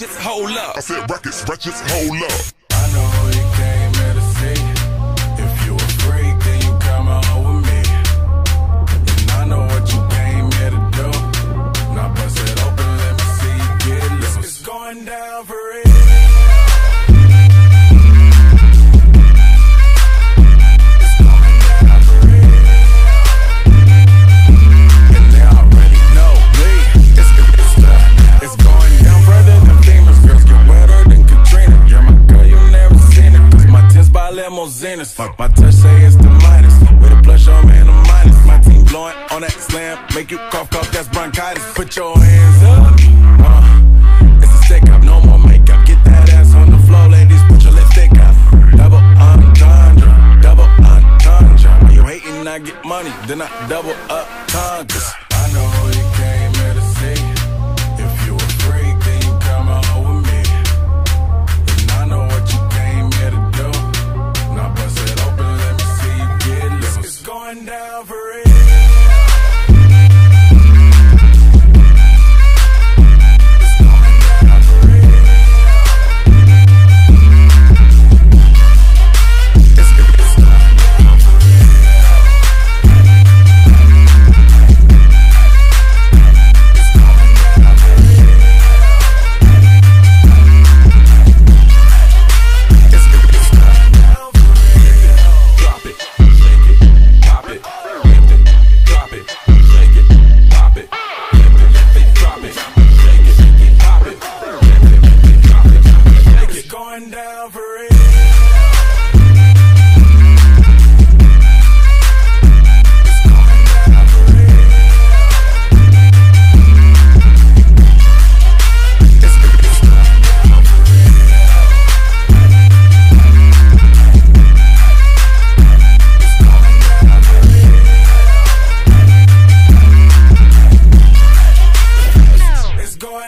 wretches, hold up. I said, rackets, wretches, hold up. My, my touch say it's the minus. With a plush on me and a minus. My team blowing on that slam. Make you cough, cough, that's bronchitis. Put your hands up. Uh, it's a stick up, no more makeup. Get that ass on the floor, ladies. Put your lipstick up. Double entendre, double entendre. Are you hating? I get money, then I double up Congress.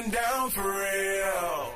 going down for real.